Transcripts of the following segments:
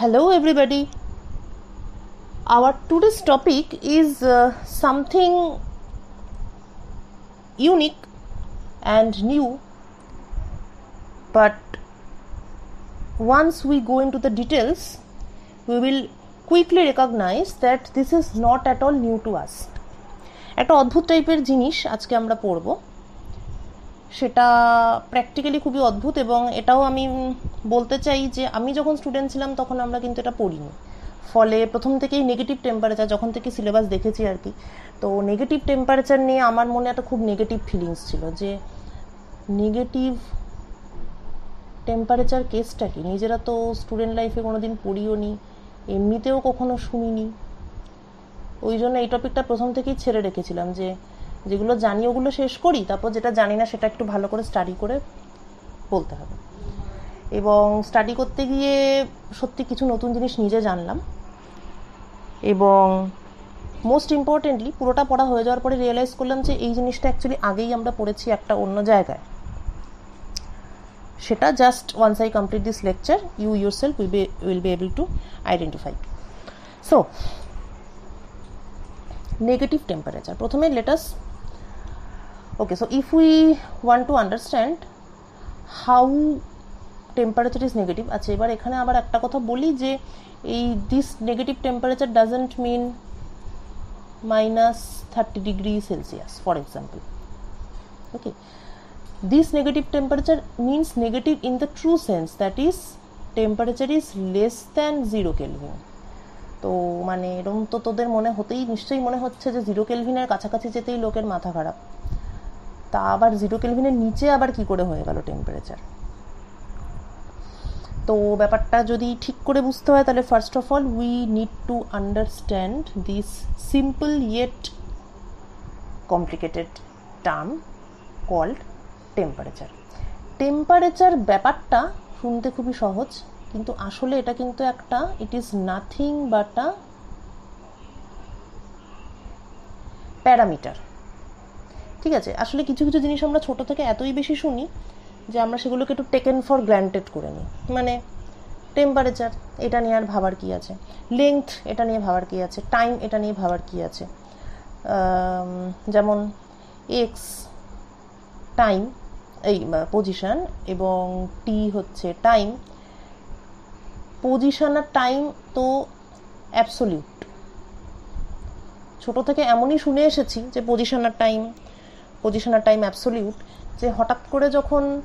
Hello, everybody. Our today's topic is uh, something unique and new, but once we go into the details, we will quickly recognize that this is not at all new to us. একটা অদ্ভুত টাইপের জিনিস আজকে আমরা পড়ব সেটা practically খুবই অদ্ভুত এবং এটাও আমি বলতে চাই যে আমি যখন স্টুডেন্ট ছিলাম তখন আমরা কিন্তু এটা পড়িনি। ফলে প্রথম থেকেই নেগেটিভ টেম্পারেচার যখন থেকে সিলেবাস দেখেছি আর কি, তো নেগেটিভ টেম্পারেচার নিয়ে আমার মনে একটা খুব নেগেটিভ ফিলিংস ছিল যে নেগেটিভ টেম্পারেচার কেসটা কি? নিজেরা তো স্টুডেন্ট লাইফে কোনো দিন পড়িও নি, এমনিতেও কখনো শুনিনি। ওই জন্য এই টপিকটা প্রথম থেকেই ছেড়ে রেখেছিলাম যে যেগুলো জানি, ওগুলো শেষ করি, তারপর যেটা জানি না সেটা একটু ভালো করে স্টাডি করে বলতে হবে। এবং স্টাডি করতে গিয়ে সত্যি কিছু নতুন জিনিস নিজে জানলাম। এবং মোস্ট ইম্পর্টেন্টলি পুরোটা পড়া হয়ে যাওয়ার পরে রিয়েলাইজ করলাম যে এই জিনিসটা অ্যাকচুয়ালি আগেই আমরা পড়েছি একটা অন্য জায়গায়। সেটা just once I complete this lecture you yourself will be will be able to identify so negative temperature প্রথমে let's okay, so if we want to understand how temperature is negative আচ্ছা এবার এখানে আবার একটা কথা বলি যে এই this negative temperature doesn't mean minus thirty degree Celsius for example okay this negative temperature means negative in the true sense that is temperature is less than zero kelvin তো মানে এরকম তো তোদের মনে হতেই, নিশ্চয়ই মনে হচ্ছে যে জিরো কেলভিনের কাছাকাছি যেতেই লোকের মাথা খারাপ। তা আবার জিরো কেলভিনের নিচে আবার কি করে হয়ে গেল টেম্পারেচার তো ব্যাপারটা যদি ঠিক করে বুঝতে হয়, তাহলে first of all we need to understand this simple yet complicated term called temperature temperature ব্যাপারটা শুনতে খুবই সহজ, কিন্তু আসলে এটা কিন্তু একটা it is nothing but a parameter ঠিক আছে? আসলে কিছু কিছু জিনিস আমরা ছোট থেকে এতই বেশি শুনি যে আমরা সেগুলোকে একটু টেকেন ফর গ্র্যান্টেড করে নিই। মানে টেম্পারেচার এটা নিয়ে আর ভাবার কী আছে? লেংথ এটা নিয়ে ভাবার কী আছে? টাইম এটা নিয়ে ভাবার কী আছে? যেমন এক্স টাইম এই পজিশন এবং টি হচ্ছে টাইম পজিশন আর টাইম তো অ্যাবসোলিউট ছোট থেকে এমনই শুনে এসেছি যে পজিশন আর টাইম পজিশন আর টাইম অ্যাবসোলিউট যে হঠাৎ করে যখন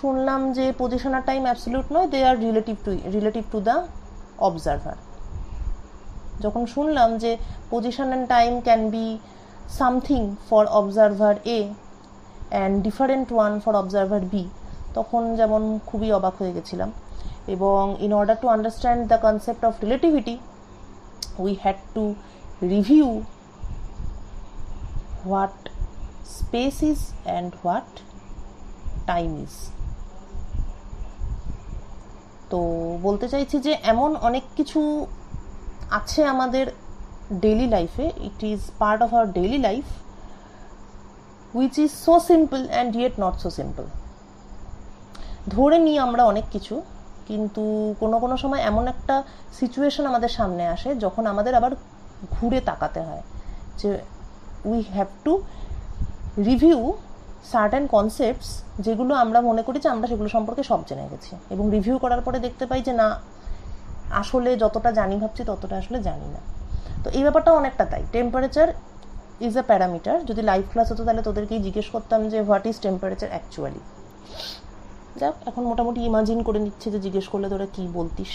শুনলাম যে পজিশন আর টাইম অ্যাবসোলিউট নয় they are relative to relative to the observer যখন শুনলাম যে position and time can be something for observer A and different one for observer B তখন যেমন খুবই অবাক হয়ে গেছিলাম। এবং in order to understand the concept of relativity we had to review what space is and what time is তো বলতে চাইছি যে এমন অনেক কিছু আছে আমাদের ডেইলি লাইফে it is part of our daily life which is so simple and yet not so simple ধরে নিই আমরা অনেক কিছু, কিন্তু কোনো কোনো সময় এমন একটা সিচুয়েশন আমাদের সামনে আসে যখন আমাদের আবার ঘুরে তাকাতে হয় যে we have to review certain concepts যেগুলো আমরা মনে করি যে আমরা সেগুলো সম্পর্কে সব জেনে গেছি। এবং রিভিউ করার পরে দেখতে পাই যে না, আসলে যতটা জানি ভাবছি ততটা আসলে জানি না। তো এই ব্যাপারটা অনেকটা তাই। টেম্পারেচার ইজ আ প্যারামিটার যদি লাইভ ক্লাস হতো তাহলে তোদেরকেই জিজ্ঞেস করতাম যে হোয়াট ইজ টেম্পারেচার অ্যাকচুয়ালি যাক, এখন মোটামুটি ইমাজিন করে নিচ্ছে যে জিজ্ঞেস করলে তোরা কী বলতিস।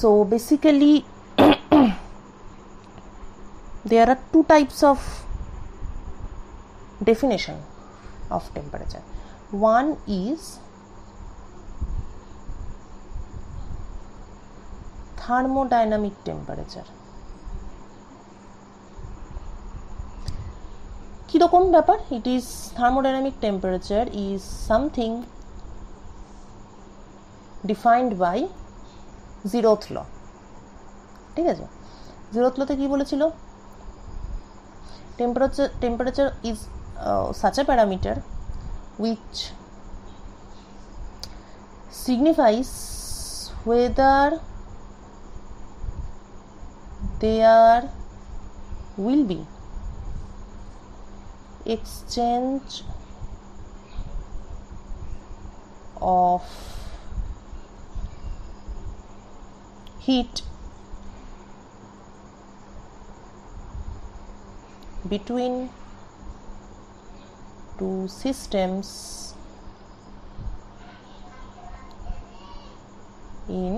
So basically there are two types of definition of temperature one is thermodynamic temperature কীরকম ব্যাপার it is thermodynamic temperature is something defined by zeroth law ঠিক আছে জিরোথ কী বলেছিল temperature temperature is uh, such a parameter which signifies whether there will be exchange of heat between two systems in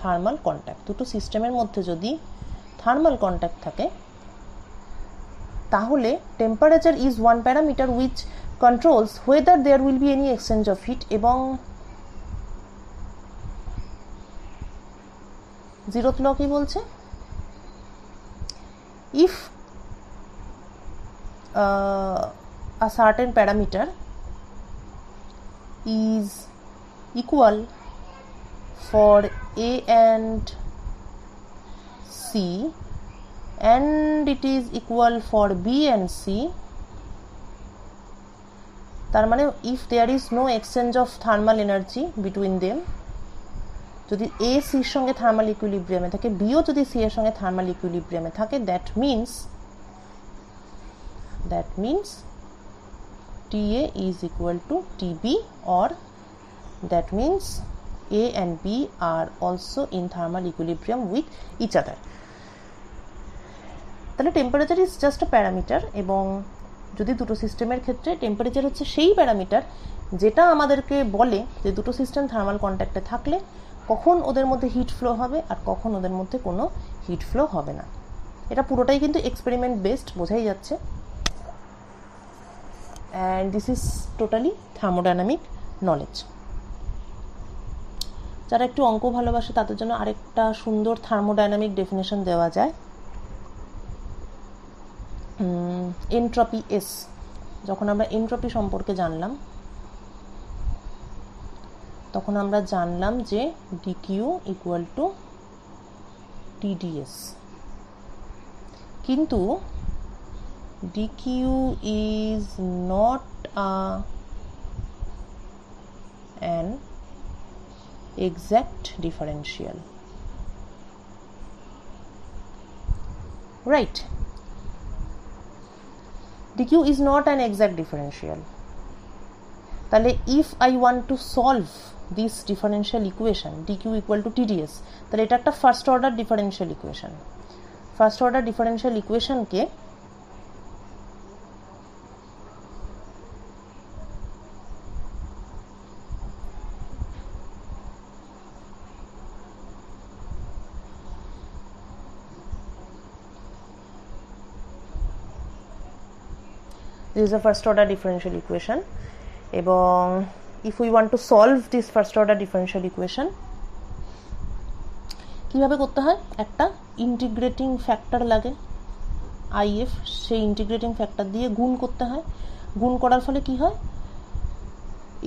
thermal contact দুটো সিস্টেমের মধ্যে যদি thermal contact থাকে, তাহলে temperature is one parameter which controls whether there will be any exchange of heat এবং zeroth law কি বলছে if a certain parameter is equal for A and C, and it is equal for B and C. তার মানে if there is no exchange of thermal energy between them যদি A সির সঙ্গে thermal ইকুইলিব্রিয়ামে থাকে bio যদি C এর সঙ্গে thermal ইকুইলিব্রিয়ামে থাকে that means that means TA is equal to TB or that means A and B are also in thermal equilibrium with each other. তাহলে temperature is just a parameter এবং যদি দুটো সিস্টেমের ক্ষেত্রে টেম্পারেচার হচ্ছে সেই প্যারামিটার যেটা আমাদেরকে বলে যে দুটো সিস্টেম থার্মাল কন্ট্যাক্টে থাকলে কখন ওদের মধ্যে হিট ফ্লো হবে আর কখন ওদের মধ্যে কোনো হিট ফ্লো হবে না। এটা পুরোটাই কিন্তু এক্সপেরিমেন্ট বেসড বোঝাই যাচ্ছে। And this is totally thermodynamic knowledge যারা একটু অঙ্ক ভালোবাসে, তাদের জন্য আরেকটা সুন্দর থার্মোডাইনামিক ডেফিনেশন দেওয়া যায়। এনট্রপি এস যখন আমরা এনট্রপি সম্পর্কে জানলাম, তখন আমরা জানলাম যে ডিকিউ ইকুয়াল টু টিডিএস কিন্তু dq is not a, an exact differential right dq is not an exact differential তাহলে if I want to solve this differential equation dq equal to tds তাহলে এটা একটা first order differential equation first order differential ইকুয়েশনকে this is a first order differential equation এবং if we want to solve this first order differential equation কীভাবে করতে হয় একটা integrating factor লাগে আইএফ সেই ইন্টিগ্রেটিং ফ্যাক্টর দিয়ে গুণ করতে হয় গুণ করার ফলে কি হয়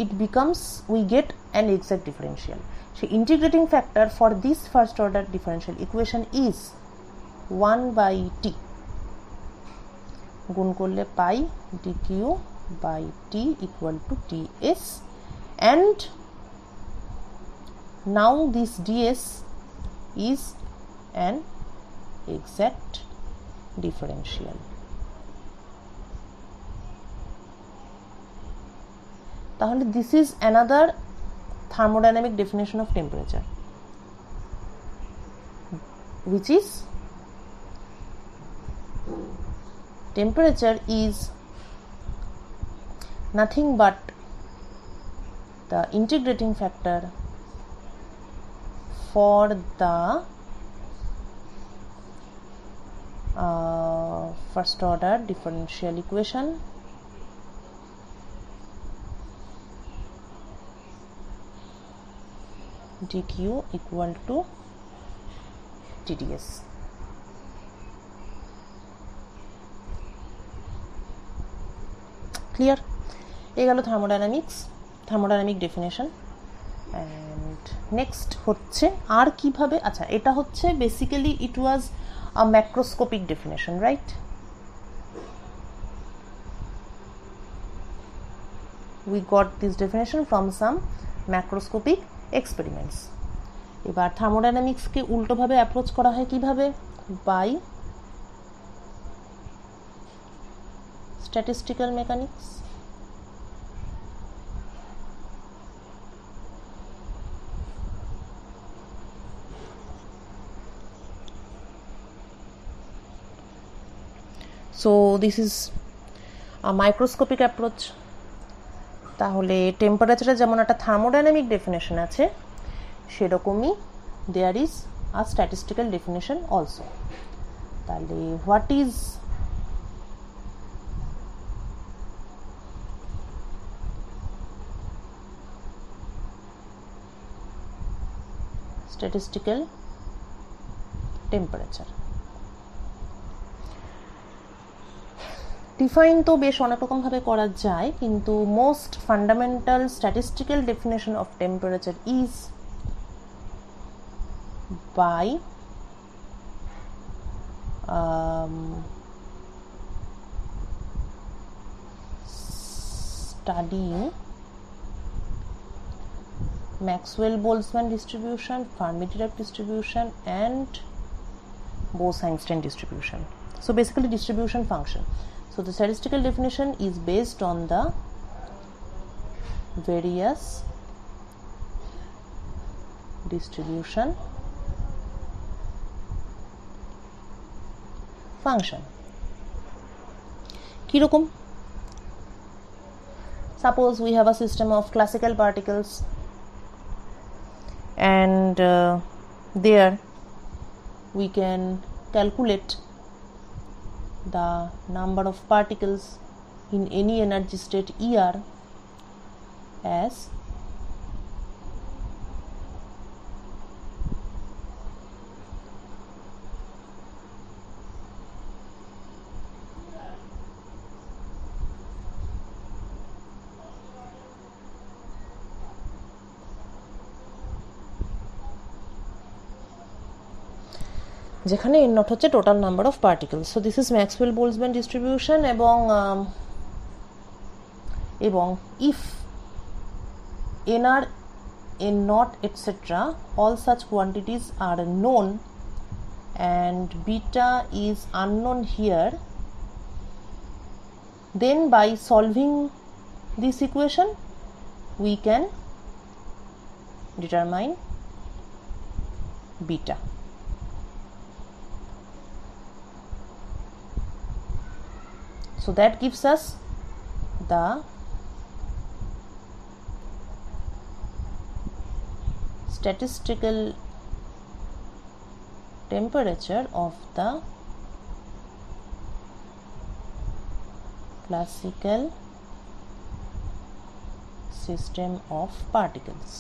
it becomes we get an exact differential so integrating factor for this first order differential equation is 1 by t গুণ করলে পাই D Q by T equal to T S and now this D S is an exact differential তাহলে this is another thermodynamic definition of temperature which is temperature is nothing but the integrating factor for the uh, first order differential equation. dq equal to tds clear এই গেল thermodynamics thermodynamic definition and next হচ্ছে আর কীভাবে আচ্ছা এটা হচ্ছে basically it was a macroscopic definition right we got this definition from some macroscopic experiments এবার থার্মোডাইনামিক্সকে উল্টোভাবে অ্যাপ্রোচ করা হয় কীভাবে? By statistical mechanics so this a microscopic approach তাহলে টেম্পারেচারের যেমন একটা থার্মোডাইনামিক ডেফিনেশন আছে, সেরকমই there is a statistical definition also তাহলে what is statistical temperature. Define তো বেশ অনেক রকমভাবে করা যায়, কিন্তু most fundamental statistical definition of temperature is by studying Maxwell-Boltzmann distribution, Fermi-Dirac distribution, and Bose-Einstein distribution. So basically distribution function. So the statistical definition is based on the various distribution function. কিরকম suppose we have a system of classical particles and uh, there we can calculate the number of particles in any energy state ER as যেখানে N naught হচ্ছে total number of particle so this is Maxwell Boltzmann distribution এবং এবং if N R N naught etcetera all such quantities are known and beta is unknown here, then by solving this equation, we can determine beta. So that gives us the statistical temperature of the classical system of particles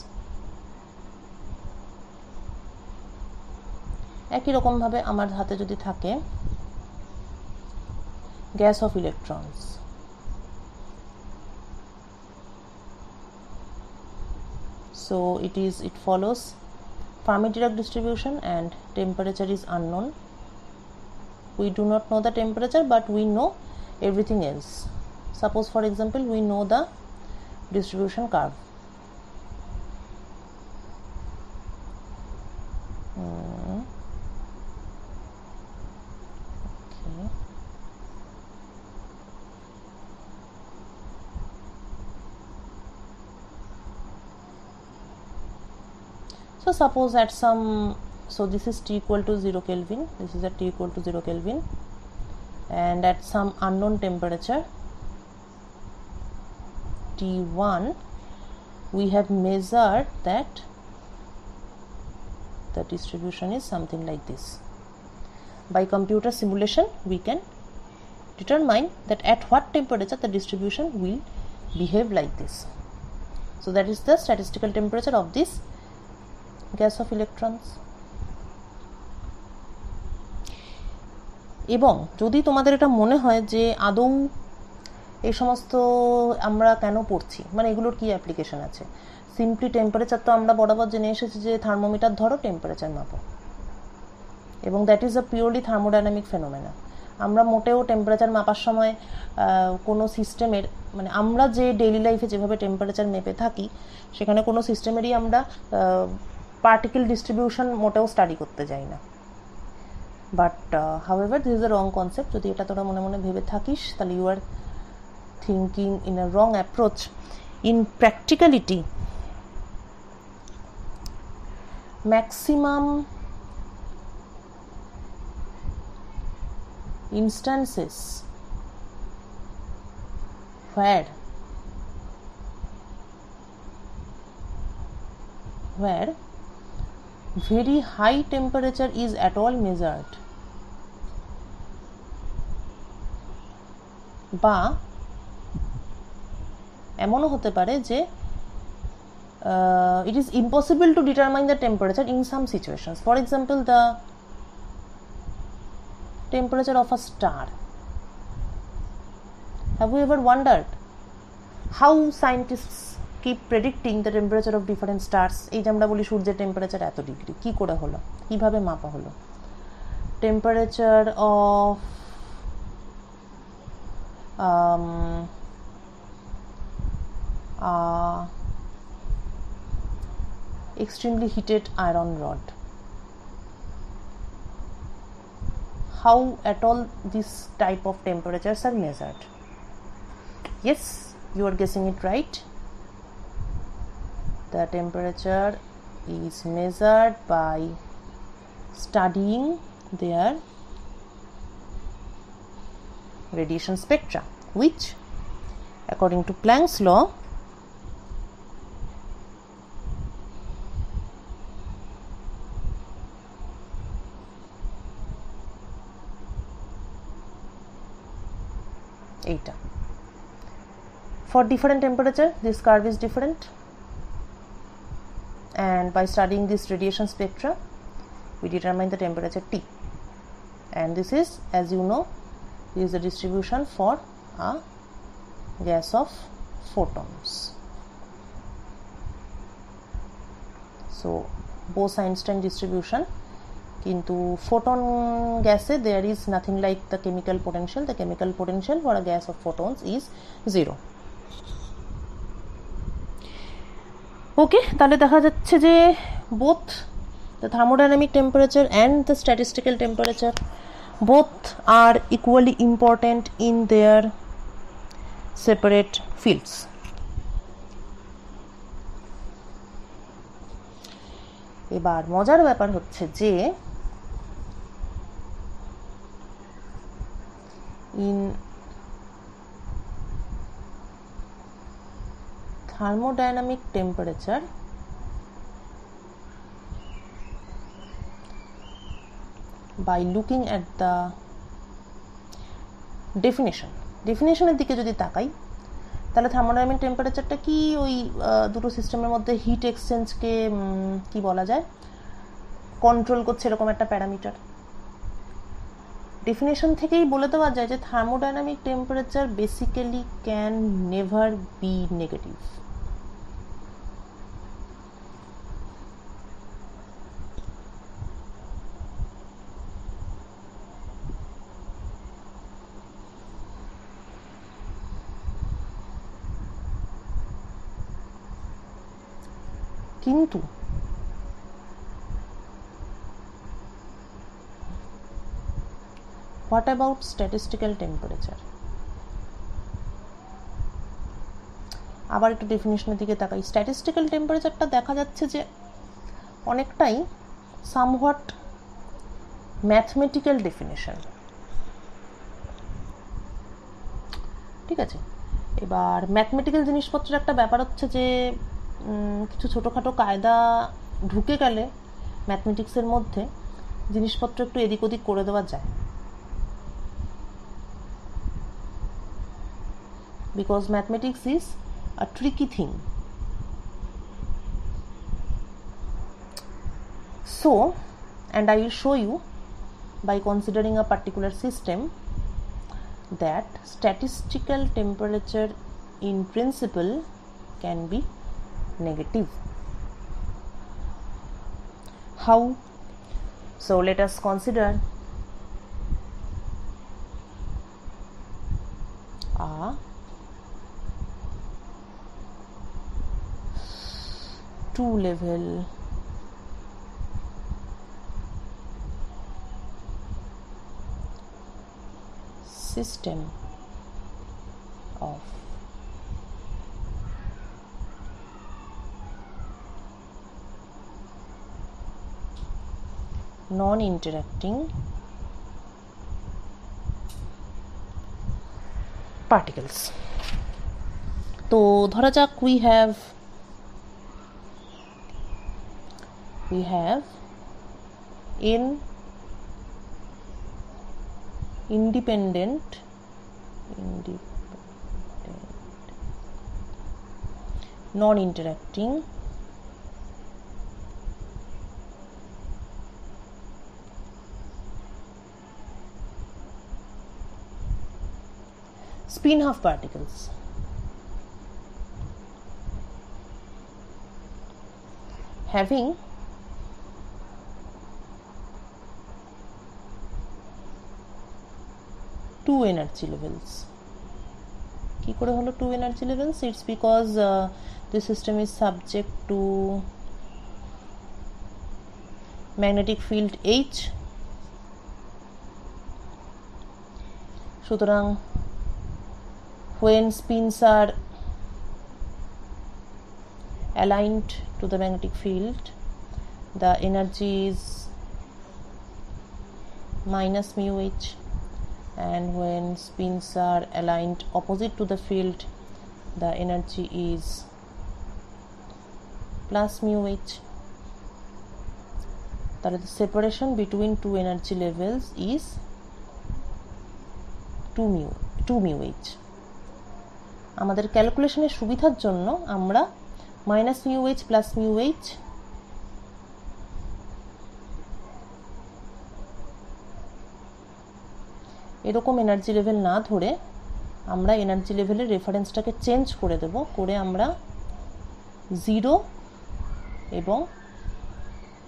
একই রকমভাবে আমার হাতে যদি থাকে gas of electrons. So it is it follows Fermi-Dirac distribution and temperature is unknown. We do not know the temperature but we know everything else. Suppose for example we know the distribution curve Hmm. okay so suppose at some so this is t equal to 0 kelvin this is at t equal to 0 kelvin and at some unknown temperature t1 we have measured that the distribution is something like this. By computer simulation we can determine that at what temperature the distribution will behave like this. So that is the statistical temperature of this gas of electrons. এবং যদি তোমাদের এটা মনে হয় যে আদৌ এই সমস্ত আমরা কেন পড়ছি মানে এগুলোর কি অ্যাপ্লিকেশন আছে? সিম্পলি টেম্পারেচার তো আমরা বরাবর জেনে এসেছি যে থার্মোমিটার ধরো টেম্পারেচার মাপো। এবং that is a purely thermodynamic phenomena আমরা মোটেও টেম্পারেচার মাপার সময় কোনো সিস্টেমের মানে আমরা যে ডেইলি লাইফে যেভাবে টেম্পারেচার মেপে থাকি, সেখানে কোনো সিস্টেমেরই আমরা পার্টিকেল ডিস্ট্রিবিউশন মোটেও স্টাডি করতে যাই না। But however this is a wrong concept যদি এটা তোরা মনে মনে ভেবে থাকিস, তাহলে you are thinking in a wrong approach in practicality maximum instances where where very high temperature is at all measured বা এমনও হতে পারে যে uh, it is impossible to determine the temperature in some situations. For example, the temperature of a star. Have you ever wondered how scientists কি predicting the temperature of different stars এই যে আমরা বলি সূর্যের টেম্পারেচার এত degree কী করে হলো? কীভাবে মাপা হলো? Temperature of extremely heated iron rod how at all this type of temperature are measured yes you are guessing it right the temperature is measured by studying their radiation spectra which according to Planck's law eta. For different temperature this curve is different and by studying this radiation spectra we determine the temperature T and this is as you know is the distribution for a gas of photons so Bose-Einstein distribution কিন্তু photon গ্যাসে there is nothing like the chemical potential the chemical potential for a gas of photons is zero okay তাহলে দেখা যাচ্ছে যে both the thermodynamic temperature and the statistical temperature both are equally important in their separate fields এবার মজার ব্যাপার হচ্ছে যে in thermodynamic temperature by looking at the definition. ডেফিনেশনের দিকে যদি তাকাই, তাহলে থার্মোডাইনামিক টেম্পারেচারটা কি ওই দুটো সিস্টেমের মধ্যে হিট এক্সচেঞ্জকে কি বলা যায়? কন্ট্রোল করছে এরকম একটা প্যারামিটার। ডেফিনেশন থেকেই বলে দেওয়া যায় যে thermodynamic temperature basically can never be negative কিন্তু হোয়াট অ্যাবাউট স্ট্যাটিস্টিক্যাল টেম্পারেচার আবার একটু ডেফিনেশনের দিকে তাকাই। স্ট্যাটিস্টিক্যাল টেম্পারেচারটা দেখা যাচ্ছে যে অনেকটাই সামহট ম্যাথমেটিক্যাল ডেফিনেশন ঠিক আছে? এবার ম্যাথমেটিক্যাল জিনিসপত্রের একটা ব্যাপার হচ্ছে যে কিছু ছোটোখাটো কায়দা ঢুকে গেলে ম্যাথমেটিক্সের মধ্যে জিনিসপত্র একটু এদিক ওদিক করে দেওয়া যায়। Because mathematics is a tricky thing so and I will show you by considering a particular system that statistical temperature in principle can be negative. How? So let us consider a two level system. non-interacting particles তো ধরা যাক we have we have n independent independent non-interacting spin half particles having two energy levels কি করে হলো two energy levels it's because the system is subject to magnetic field H সুতরাং when spins are aligned to the magnetic field the energy is minus mu h. And when spins are aligned opposite to the field the energy is plus mu h. That is the separation between two energy levels is 2 mu 2 mu h আমাদের ক্যালকুলেশনের সুবিধার জন্য আমরা minus mu H plus mu H এরকম energy level না ধরে আমরা energy লেভেলের রেফারেন্সটাকে change করে দেব, করে আমরা জিরো এবং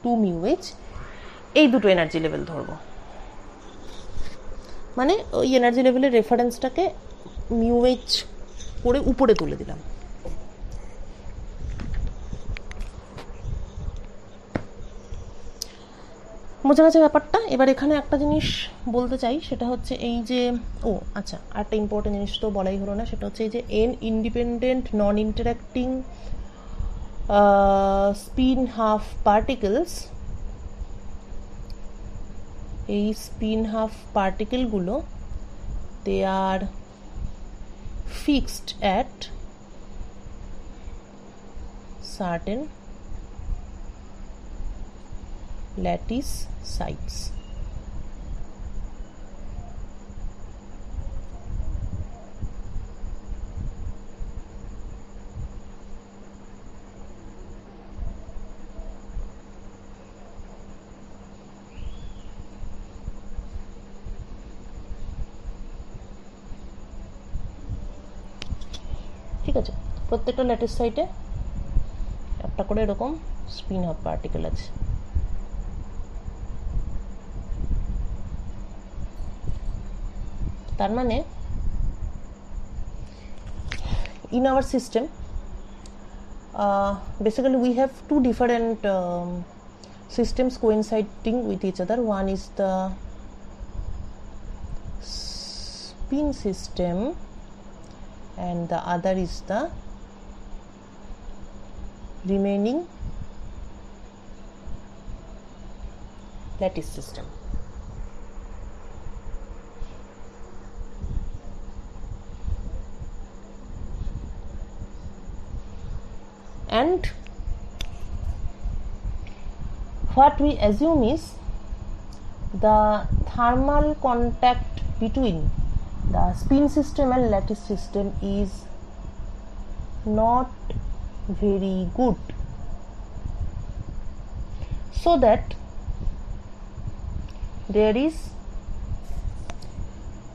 টু মিউ এইচ এই দুটো এনার্জি লেভেল ধরব। মানে ওই এনার্জি লেভেলের রেফারেন্সটাকে মিউ এইচ করে উপরে তুলে দিলাম। বোঝা গেছে ব্যাপারটা? এবার এখানে একটা জিনিস বলতে চাই, সেটা হচ্ছে এই যে, ও আচ্ছা একটা ইম্পর্টেন্ট জিনিস তো বলাই হলো না, সেটা হচ্ছে এই যে N independent non interacting spin half particles এই spin half পার্টিকেলগুলো they are fixed at certain lattice sites. প্রত্যেকটা ল্যাটিস সাইটে একটা করে এরকম স্পিন অফ পার্টিকেল আছে তার মানে system uh, basically we have two different um, systems coinciding with each other one is the spin system and the other is the remaining lattice system. And what we assume is the thermal contact between the spin system and lattice system is not very good so that there is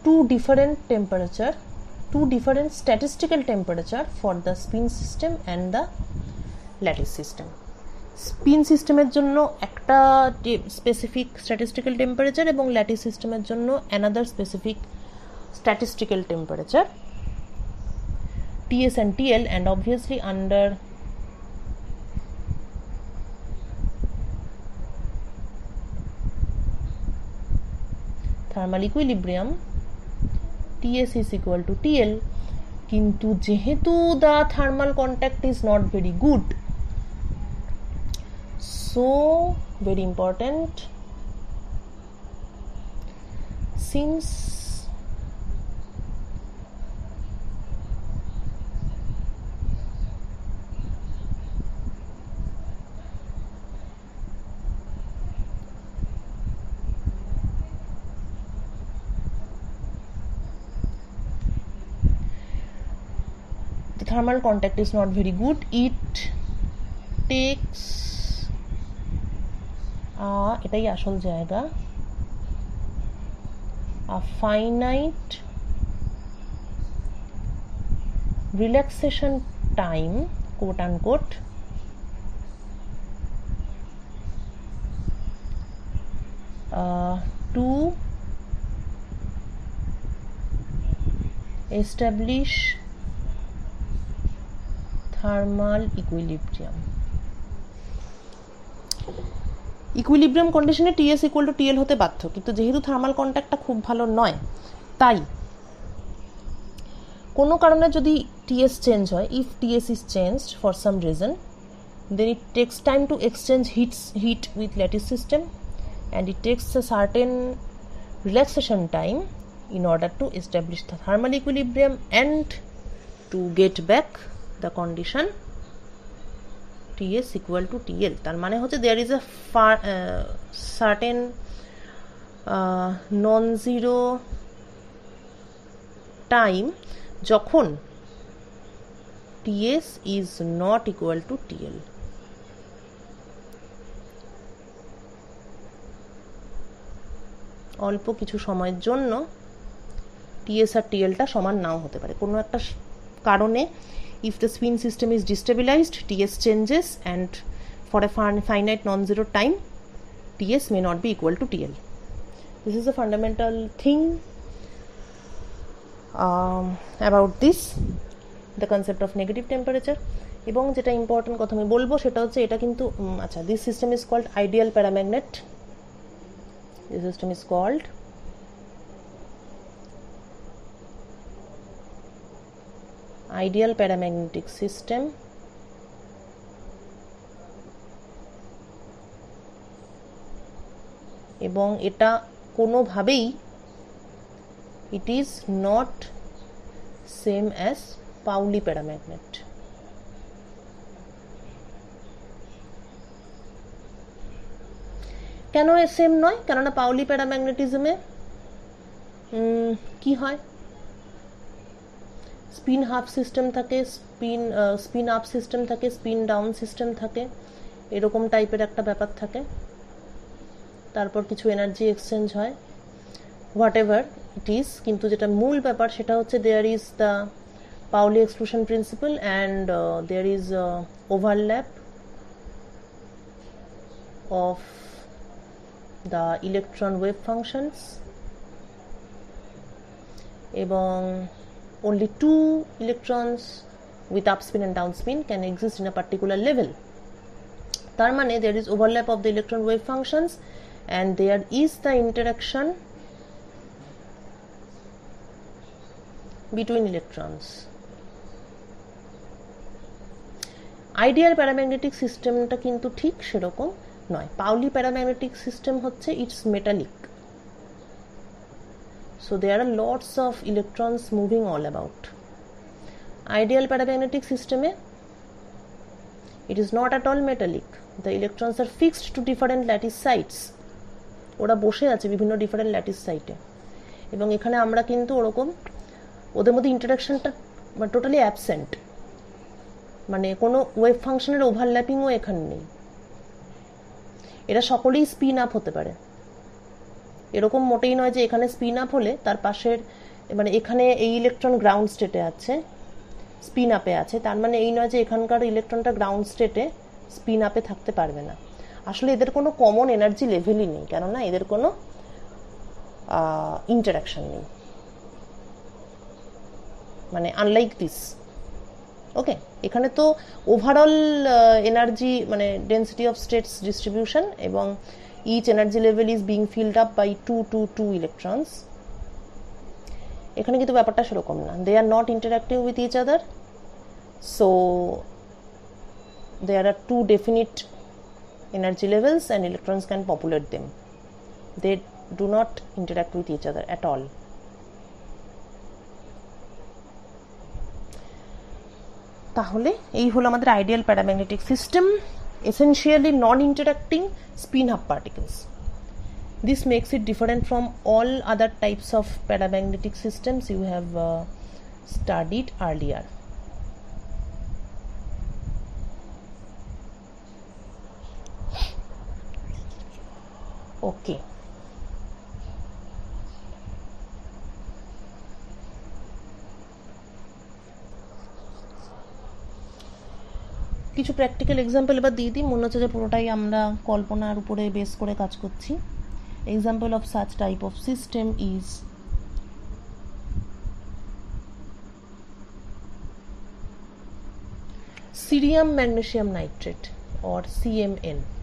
two different temperature two different statistical temperature for the spin system and the lattice system spin সিস্টেমের জন্য একটা specific statistical temperature এবং lattice সিস্টেমের জন্য another specific statistical temperature ts and tl and obviously under thermal equilibrium TS is equal to TL কিন্তু যেহেতু the thermal contact is not very good so very important, since the thermal contact is not very good it takes uh, এটাই আসল জায়গা a finite relaxation time quote unquote uh, to establish thermal equilibrium equilibrium কন্ডিশনে TS equal to TL হতে বাধ্য কিন্তু যেহেতু thermal কন্ট্যাক্টটা খুব ভালো নয় তাই কোনো কারণে যদি টিএস চেঞ্জ হয় if TS is changed for some reason then it takes time to exchange heats, heat with lattice system and it takes a certain relaxation time in order to establish the thermal equilibrium and to get back the condition ts equal to tl তার মানে হচ্ছে a far, uh, certain uh, non-zero time যখন ts is not equal to tl অল্প কিছু সময়ের জন্য T S আর টিএলটা সমান নাও হতে পারে কোনো একটা কারণে if the spin system is destabilised TS changes and for a finite non zero time TS may not be equal to TL this is the fundamental thing about this the concept of negative temperature এবং যেটা important কথা আমি বলবো সেটা হচ্ছে এটা কিন্তু আচ্ছা this system is called ideal paramagnet the system is called ideal paramagnetic system. এবং এটা কোনোভাবেই it is not same as Pauli paramagnet কেন সেম নয়? কেননা পাউলি প্যারাম্যাগনেটিজমে কি হয়? স্পিন হাফ সিস্টেম থাকে স্পিন স্পিন আপ সিস্টেম থাকে স্পিন ডাউন সিস্টেম থাকে, এরকম টাইপের একটা ব্যাপার থাকে। তারপর কিছু এনার্জি এক্সচেঞ্জ হয়। হোয়াট এভার ইট ইজ কিন্তু যেটা মূল ব্যাপার সেটা হচ্ছে there is the Pauli exclusion principle and there is overlap of the electron wave functions এবং only two electrons with upspin and downspin can exist in a particular level তার মানে there is overlap of the electron wave functions and there is the interaction between electrons ideal paramagnetic সিস্টেমটা কিন্তু ঠিক সেরকম নয় Pauli paramagnetic system হচ্ছে it's metallic so there are lots of electrons moving all about ideal paramagnetic সিস্টেমে it is not at all metallic the electrons are fixed to different lattice sites ওরা বসে আছে বিভিন্ন ডিফারেন্ট ল্যাটিস সাইটে এবং এখানে আমরা কিন্তু ওরকম ওদের মধ্যে ইন্টারাকশনটা টোটালি অ্যাবসেন্ট মানে কোনো ওয়েভ ফাংশনের ওভারল্যাপিংও এখানে নেই। এরা সকলেই স্পিন আপ হতে পারে। এরকম মোটেই নয় যে এখানে স্পিন আপ হলে তার পাশের মানে এখানে এই ইলেকট্রন গ্রাউন্ড স্টেটে আছে স্পিন আপে আছে, তার মানে এই নয় যে এখানকার ইলেকট্রনটা গ্রাউন্ড স্টেটে স্পিন আপে থাকতে পারবে না। আসলে এদের কোনো কমন এনার্জি লেভেলই নেই, কেননা এদের কোনো ইন্টারাকশন নেই। মানে আনলাইক দিস ওকে এখানে তো ওভারঅল এনার্জি মানে ডেন্সিটি অফ স্টেটস ডিস্ট্রিবিউশন এবং each energy level is being filled up by two two two electrons এখানে কিন্তু ব্যাপারটা সেরকম না। They are not interacting with each other so there are two definite energy levels and electrons can populate them. They do not interact with each other at all. তাহলে এই হলো আমাদের ideal paramagnetic system essentially non-interacting spin-up particles. This makes it different from all other types of paramagnetic systems you have uh, studied earlier. Okay কিছু practical example এবার দিয়ে দিই মনে হচ্ছে যে পুরোটাই আমরা কল্পনার উপরে বেস করে কাজ করছি example of such type of system is cerium magnesium nitrate or CMN.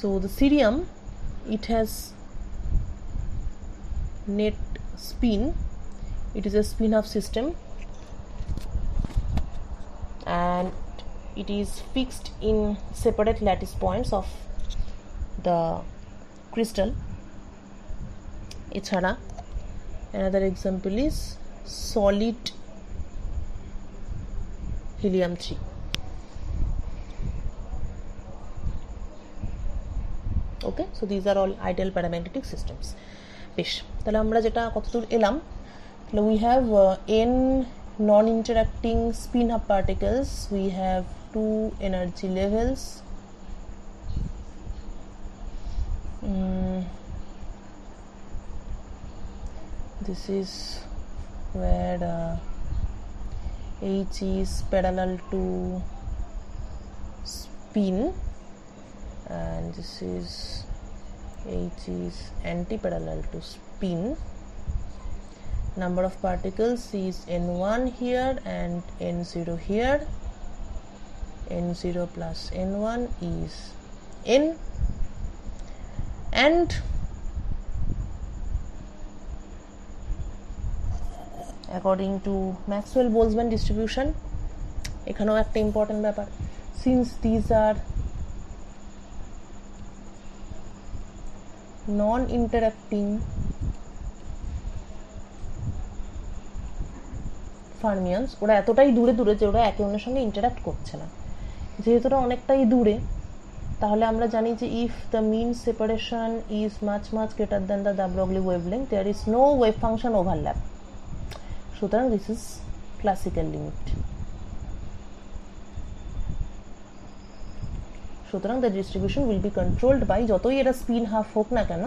So the cerium it has net spin it is a spin off system and it is fixed in separate lattice points of the crystal এছাড়া another example is solid helium 3 okay so these are all ideal paramagnetic systems বেশ তাহলে আমরা যেটা কতদূর এলাম তাহলে we have N non interacting spin up particles we have two energy levels mm, this is where uh, H is parallel to spin and this is H is anti-parallel to spin number of particles is n1 here and n0 here n0 plus n1 is n and according to Maxwell Boltzmann distribution এখানেও একটা important ব্যাপার since these are interacting fermions ওরা এতটাই দূরে দূরে যে ওরা একে অন্যের সঙ্গে ইন্টারাক্ট করছে না। যেহেতু ওরা অনেকটাই দূরে, তাহলে আমরা জানি যে if the mean separation is much much greater than the de Broglie wavelength there is no wave function overlap সুতরাং দিস ইজ ক্লাসিক্যাল লিমিট সুতরাং the distribution will be controlled by যতই এটা স্পিন হাফ হোক না কেন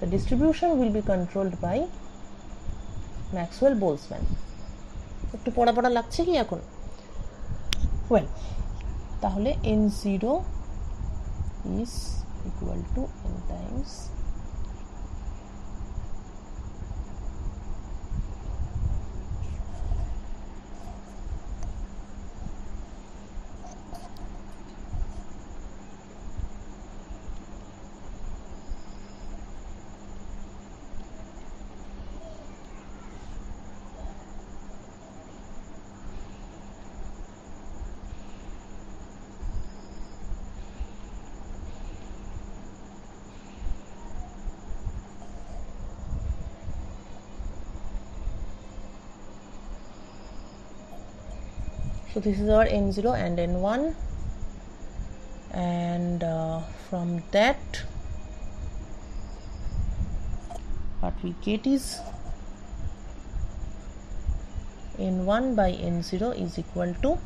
the distribution will be controlled by Maxwell Boltzmann একটু পড়া পড়া লাগছে কি এখন? ওয়েল তাহলে N zero is equal to N times so this is our n0 and n1 and uh, from that what we get is n1 by n0 is equal to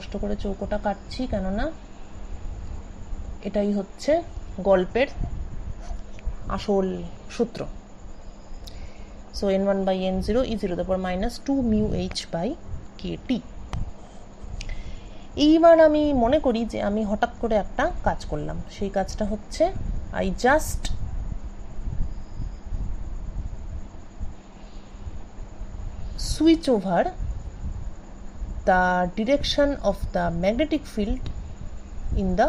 কষ্ট করে চৌকোটা কাটছি, কেননা এটাই হচ্ছে গল্পের আসল সূত্র। So N one by N zero E zero তারপর minus two mu H by K T এইবার আমি মনে করি যে আমি হঠাৎ করে একটা কাজ করলাম। সেই কাজটা হচ্ছে I just switch over the direction of the magnetic field in the,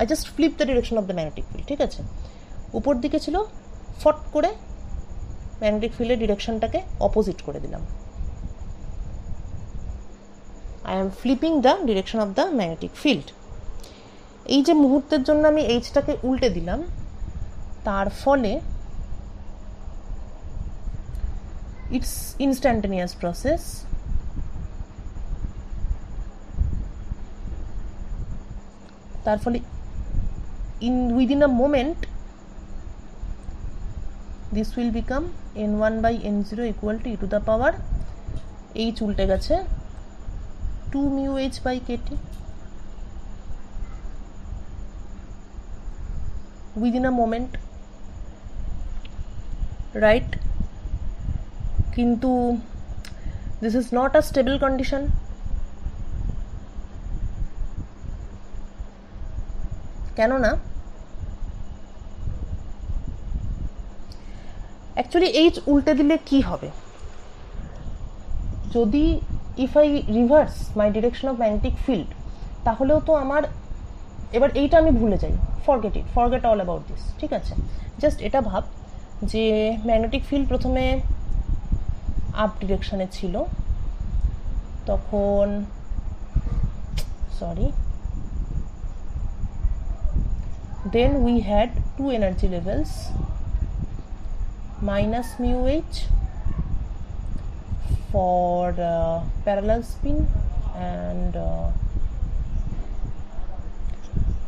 I just flip the direction of the magnetic field, ঠিক আছে? উপর দিকে ছিল, ফট করে ম্যাগনেটিক ফিল্ডের ডিরেকশনটাকে অপোজিট করে দিলাম। I am flipping the direction of the magnetic field এই যে মুহূর্তের জন্য আমি এইচটাকে উল্টে দিলাম, তার ফলে ইটস ইনস্ট্যান্টেনিয়াস প্রসেস তার ফলে in within a moment this will become n one by n zero equal to e to the power H উল্টে গেছে to mu H by kT within a moment right কিন্তু this is not a stable condition কেননা actually H উল্টে দিলে কি হবে? যদি if I reverse my direction of magnetic field তাহলেও তো আমার, এবার এইটা আমি ভুলে যাই। Forget it forget all about this ঠিক আছে? জাস্ট এটা ভাব যে ম্যাগনেটিক ফিল্ড প্রথমে আপ ডিরেকশনে ছিল, তখন sorry then we had two energy levels minus mu h for uh, parallel spin and uh,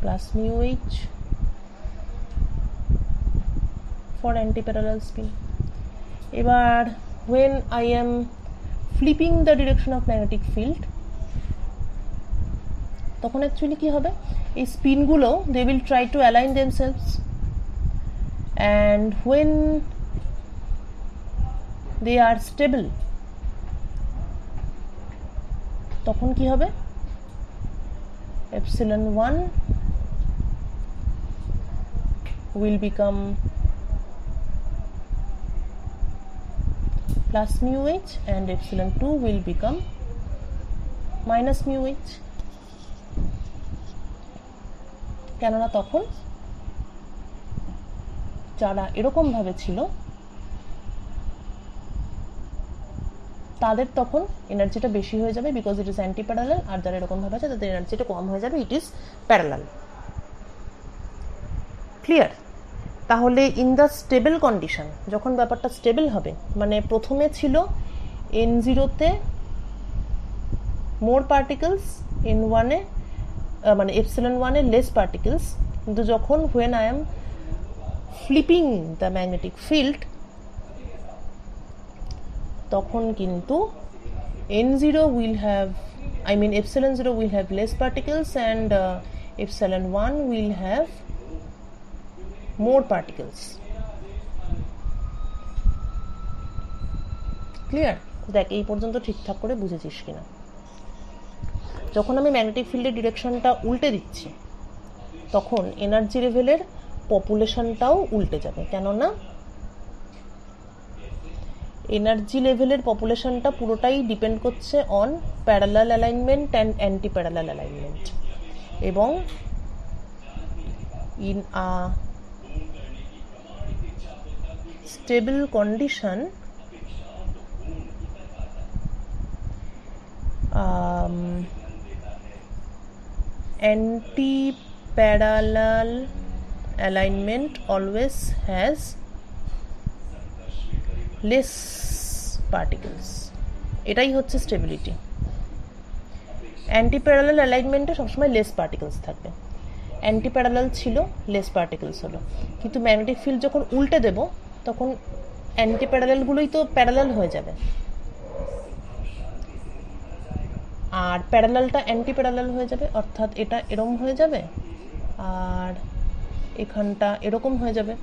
plus mu h for anti-parallel spin এবার when I am flipping the direction of magnetic field তখন actually কি হবে? এই স্পিনগুলো they will try to align themselves and when they are stable তখন কি হবে? epsilon 1 will become plus mu h and epsilon 2 will become minus mu h. কেননা তখন যারা এরকম ভাবে ছিল, তাদের তখন এনার্জিটা বেশি হয়ে যাবে because it is anti parallel আর যারা এরকম ভাবে আছে তাদের এনার্জিটা কম হয়ে যাবে ইট ইজ প্যারালাল ক্লিয়ার তাহলে ইন দ্য স্টেবল কন্ডিশন যখন ব্যাপারটা স্টেবল হবে মানে প্রথমে ছিল এন জিরোতে মোর পার্টিকেলস এন ওয়ানে মানে এপসিলন ওয়ানে লেস পার্টিকেলস কিন্তু যখন when I am flipping the magnetic field তখন কিন্তু N zero will have I mean epsilon zero will have less particles and epsilon one will have more particles clear দেখ, এই পর্যন্ত ঠিকঠাক করে বুঝেছিস কিনা। যখন আমি ম্যাগনেটিক ফিল্ডের ডিরেকশনটা উল্টে দিচ্ছি তখন এনার্জি লেভেলের পপুলেশনটাও উল্টে যাবে। কেননা এনার্জি লেভেলের পপুলেশনটা পুরোটাই ডিপেন্ড করছে on parallel alignment and anti parallel alignment এবং in a stable condition um, anti-parallel alignment always has less particles. এটাই হচ্ছে স্টেবিলিটি অ্যান্টি প্যারালাল অ্যালাইনমেন্টে সবসময় লেস পার্টিকেলস থাকবে। অ্যান্টি প্যারালাল ছিল লেস পার্টিকেলস হলো। কিন্তু ম্যাগনেটিক ফিল্ড যখন উল্টে দেব, তখন অ্যান্টি প্যারালালগুলোই তো প্যারালাল হয়ে যাবে। আর প্যারালালটা অ্যান্টি প্যারালাল হয়ে যাবে অর্থাৎ এটা এরম হয়ে যাবে আর এখানটা এরকম হয়ে যাবে।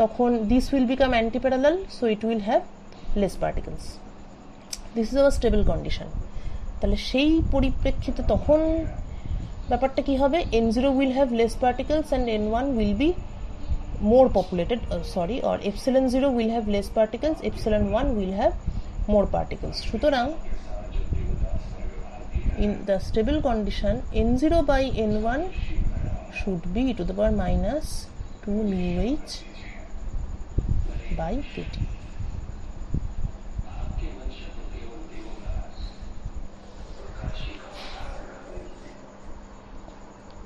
তখন this will become anti parallel so it will have less particles this is our stable condition তাহলে সেই পরিপ্রেক্ষিতে তখন ব্যাপারটা কি হবে? N zero will have less particles and n one will be more populated uh, sorry or epsilon 0 will have less particles epsilon 1 will have more সুতরাং in the stable condition n0 by n1 should be e to the power minus 2 mu h by kt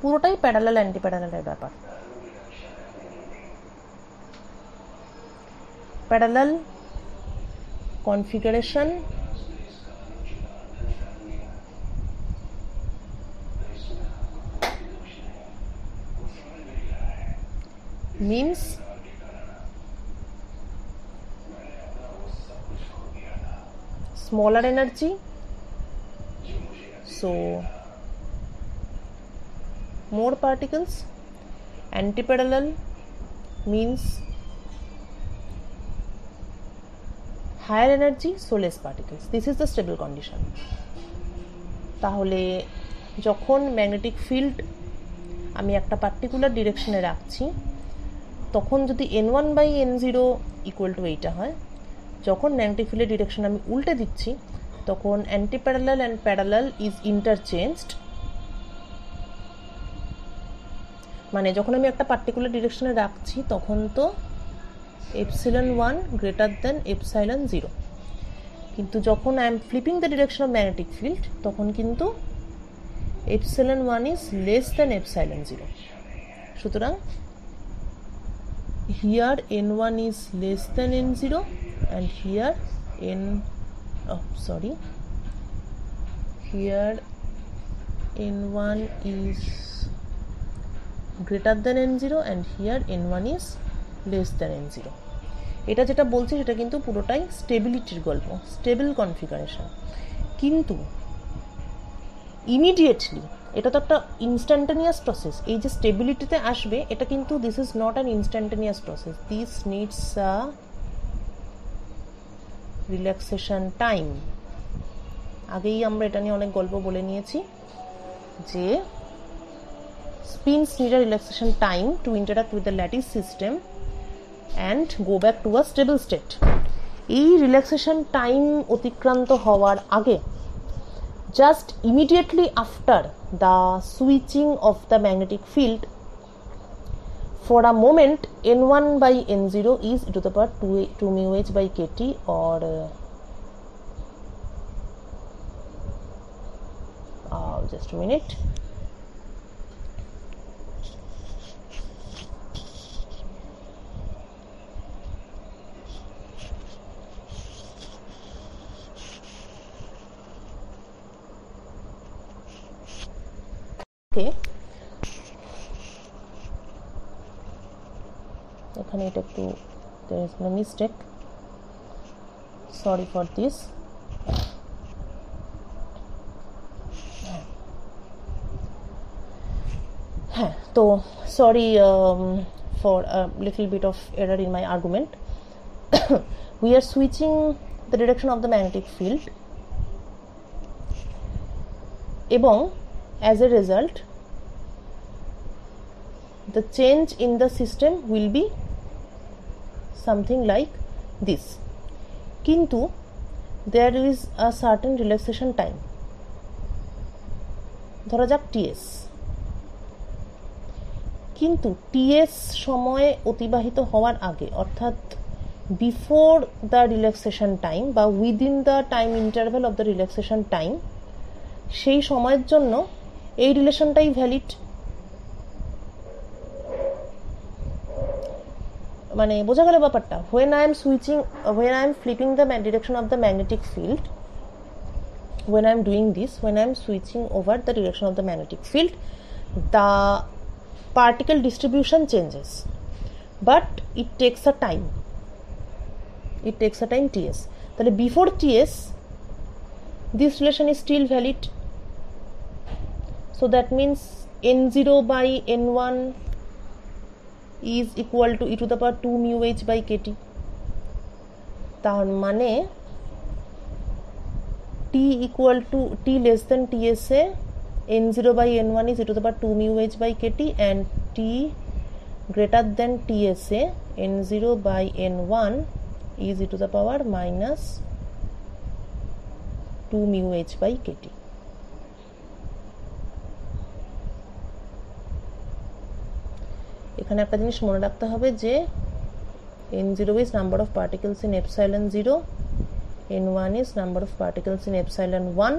পুরোটাই parallel anti প্যারালালের ব্যাপার parallel configuration means smaller energy so more particles antiparallel means higher energy so less particles this is the stable condition তাহলে যখন magnetic field আমি একটা particular ডিরেকশনে রাখছি তখন যদি n one by n zero equal to এইটা হয়, যখন ম্যাগনেটিক ফিল্ডের ডিরেকশন আমি উল্টে দিচ্ছি, তখন anti parallel and parallel is interchanged মানে যখন আমি একটা পার্টিকুলার ডিরেকশনে রাখছি, তখন তো epsilon one greater than epsilon zero কিন্তু যখন I am flipping the direction of magnetic field তখন কিন্তু epsilon one is less than epsilon zero সুতরাং one is less than n zero and here n sorry here n one is greater than n0 and here n1 is less than n0 এটা যেটা বলছি, সেটা কিন্তু পুরোটাই স্টেবিলিটির গল্প stable configuration কিন্তু ইমিডিয়েটলি এটা তো একটা ইনস্ট্যান্টানিয়াস প্রসেস এই যে স্টেবিলিটিতে আসবে, এটা কিন্তু this is not an instantaneous process this needs a relaxation time আগেই আমরা এটা নিয়ে অনেক গল্প বলে নিয়েছি যে spins need a relaxation time to interact with the lattice system and go back to a stable state এই রিল্যাক্সেশন টাইম অতিক্রান্ত হওয়ার আগে just immediately after the switching of the magnetic field for a moment n1 by n0 is e to the power 2, 2 mu h by kt or uh, uh, just a minute. Okay এখানে এটা একটু there is no mistake sorry for this হ্যাঁ তো sorry for a little bit of error in my argument we are switching the direction of the magnetic field এবং as a result, the change in the system will be something like this. কিন্তু there is a certain relaxation time. ধরা যাক T S কিন্তু T S সময়ে অতিবাহিত হওয়ার আগে, অর্থাৎ বিফোর দ্য রিল্যাক্সেশন টাইম বা within the time interval of the relaxation time সেই সময়ের জন্য এই রিলেশনটাই ভ্যালিড মানে বোঝা গেল ব্যাপারটা when I am switching when I am flipping the direction of the magnetic field when I am doing this, when I am switching over the direction of the magnetic field, the particle distribution changes, but it takes a time. It takes a time ts. তাহলে before TS this relation is still valid so that means n0 by n1 is equal to e to the power 2 mu h by kt তার মানে t equal to t less than ts A n0 by n1 is e to the power 2 mu h by kt and t greater than ts A n0 by n1 is e to the power minus 2 mu h by kt এখানে একটা জিনিস মনে রাখতে হবে যে n zero is number of particles in epsilon zero n one is number of particles in epsilon one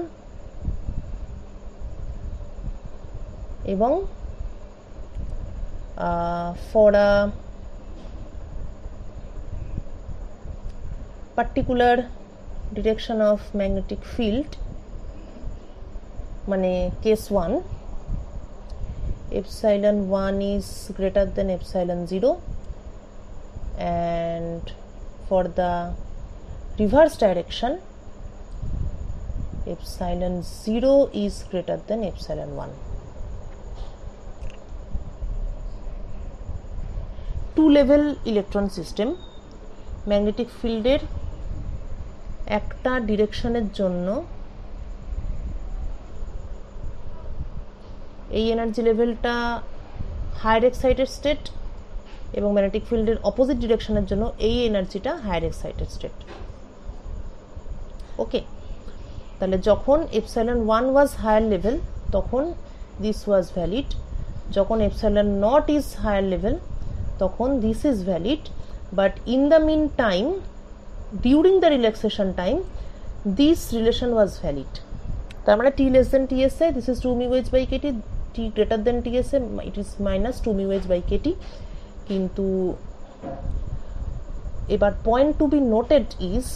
এবং for a particular direction of magnetic field মানে case one epsilon 1 is greater than epsilon 0 and for the reverse direction epsilon 0 is greater than epsilon 1 two level electron system magnetic ফিল্ডের একটা ডিরেকশনের জন্য এই energy লেভেলটা higher excited state এবং magnetic ফিল্ডের opposite ডিরেকশনের জন্য এই এনার্জিটা হায়ার এক্সাইটেড স্টেট ওকে তাহলে যখন epsilon one was higher level তখন দিস ওয়াজ ভ্যালিড যখন epsilon not is higher level তখন this is valid but in the mean time during the relaxation time this relation was valid তার মানে T less then TSA this is two mu H by kT T greater than TSA it is minus two mu H by kT কিন্তু এবার point to be noted is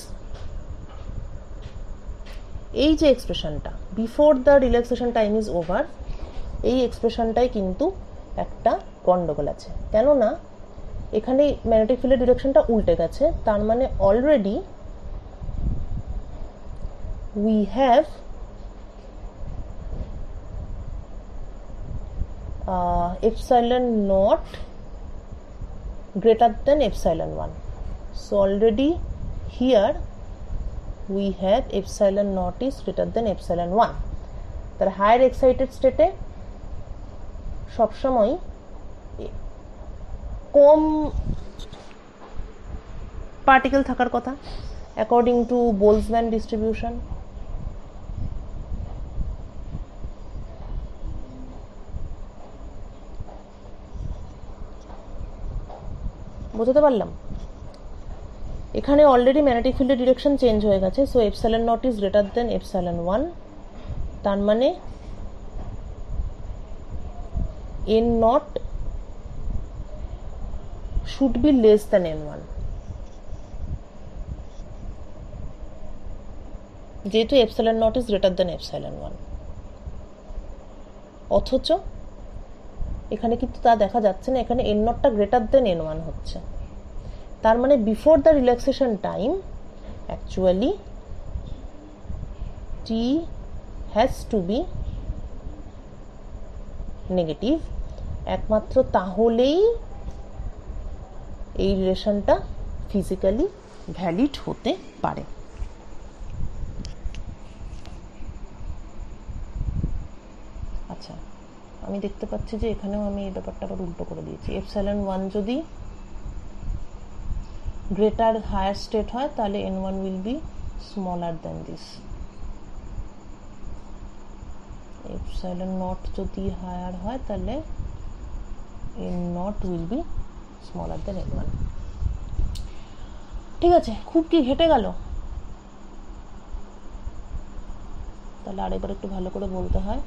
এই যে এক্সপ্রেশনটা before the relaxation time is over এই এক্সপ্রেশনটাই কিন্তু একটা গন্ডগোল আছে। কেননা, এখানে ম্যাগনেটিক ফিল্ডের ডিরেকশনটা উল্টে গেছে, তার মানে already we have epsilon not greater than epsilon 1 so already here we have epsilon naught is greater than epsilon 1 তার হায়ার এক্সাইটেড স্টেটে সবসময় কম পার্টিকেল থাকার কথা অ্যাকর্ডিং টু বোলসম্যান ডিস্ট্রিবিউশন বুঝতে পারলাম? এখানে অলরেডি ম্যাগনেটিক ফিল্ডের ডিরেকশন চেঞ্জ হয়ে গেছে so epsilon not is greater than epsilon one তার মানে n not should be less than n one যেহেতু epsilon not is greater than epsilon one অথচ এখানে কিন্তু তা দেখা যাচ্ছে না, এখানে এন নটটা গ্রেটার দেন এন ওয়ান হচ্ছে। তার মানে before the relaxation time actually T has to be negative একমাত্র তাহলেই এই রিলেশনটা ফিজিক্যালি ভ্যালিড হতে পারে। আচ্ছা আমি দেখতে পাচ্ছি যে এখানেও আমি এই ব্যাপারটা আবার উল্টো করে দিয়েছি। এফসাইলন ওয়ান যদি গ্রেটার হায়ার স্টেট হয়, তাহলে n one will be smaller than this. Epsilon not যদি হায়ার হয়, তাহলে n not will be smaller than n one. ঠিক আছে, খুব কি ঘেটে গেল? তাহলে আরেকবার একটু ভালো করে বলতে হয়।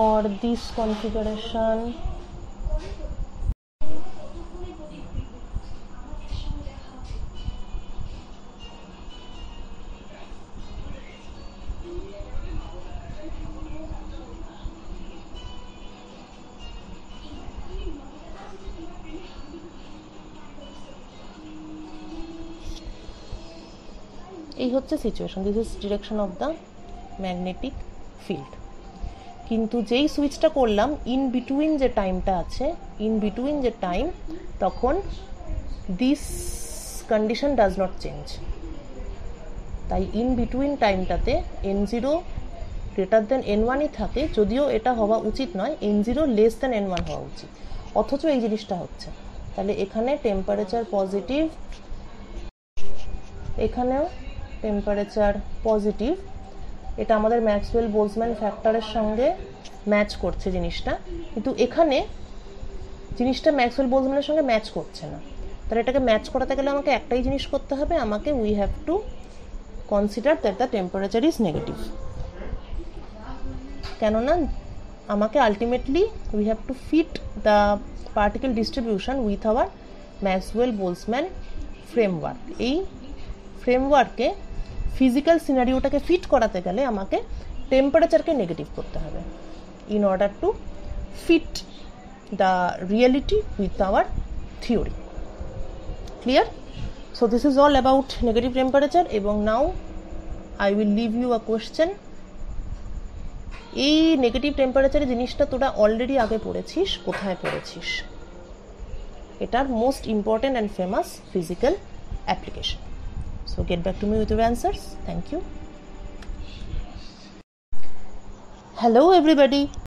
for this configuration. এই হচ্ছে situation this is direction of the magnetic field কিন্তু যেই সুইচটা করলাম ইন বিটুইন যে টাইমটা আছে ইন বিটুইন যে টাইম তখন this condition does not change তাই ইন বিটুইন টাইমটাতে n zero greater than n ওয়ানই থাকে, যদিও এটা হওয়া উচিত নয় n zero less than n one হওয়া উচিত। অথচ এই জিনিসটা হচ্ছে। তাহলে এখানে টেম্পারেচার পজিটিভ এখানেও টেম্পারেচার পজিটিভ এটা আমাদের ম্যাক্সওয়েল বোলসম্যান ফ্যাক্টরের সঙ্গে ম্যাচ করছে জিনিসটা। কিন্তু এখানে জিনিসটা ম্যাক্সওয়েল বোলসম্যানের সঙ্গে ম্যাচ করছে না। তাহলে এটাকে ম্যাচ করাতে গেলে আমাকে একটাই জিনিস করতে হবে, আমাকে we have to consider that the temperature is negative কেননা আমাকে ultimately we have to fit the particle distribution with our Maxwell Boltzmann framework এই ফ্রেমওয়ার্কে ফিজিক্যাল সিনারিওটাকে ফিট করাতে গেলে আমাকে টেম্পারেচারকে নেগেটিভ করতে হবে। In order to fit the reality with our theory clear so this is all about negative temperature এবং now I will leave you a question এই negative টেম্পারেচারের জিনিসটা তোরা অলরেডি আগে পড়েছিস, কোথায় পড়েছিস? এটার most important and famous physical application So get back to me with your answers. Thank you. Hello, everybody.